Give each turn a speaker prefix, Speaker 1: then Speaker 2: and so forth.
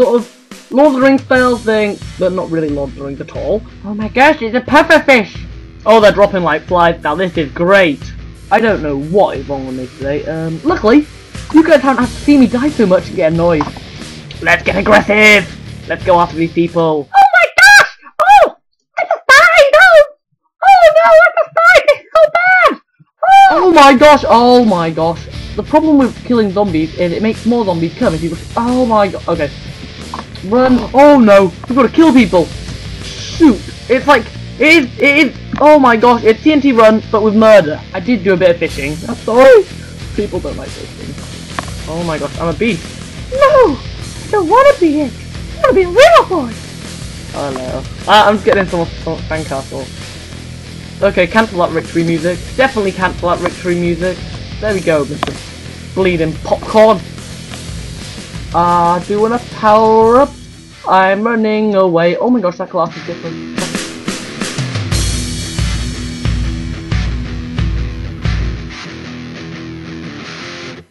Speaker 1: sort of Lord of the Rings style thing, but not really Lord of the Rings at all. Oh my gosh, it's a pufferfish! Oh, they're dropping like flies. Now this is great. I don't know what is wrong with me today. Um, luckily, you guys haven't had to see me die so much and get annoyed. Let's get aggressive! Let's go after these people. Oh my gosh! Oh! It's a spider! Oh! Oh no, it's a spider! It's so bad! Oh! oh my gosh, oh my gosh. The problem with killing zombies is it makes more zombies come if you Oh my god, okay. Run! Oh no! We've got to kill people! Shoot! It's like, it is, it is, oh my gosh, it's TNT Run, but with murder. I did do a bit of fishing. I'm sorry! People don't like fishing. Oh my gosh, I'm a beast.
Speaker 2: No! I don't want to be it! I want to be a real boy!
Speaker 1: Oh no. Ah, I'm just getting into some some Sandcastle. Okay, cancel that victory music. Definitely cancel that victory music. There we go, Mr. Bleeding Popcorn. Ah, uh, do you want to power up? I'm running away. Oh my gosh, that glass is different.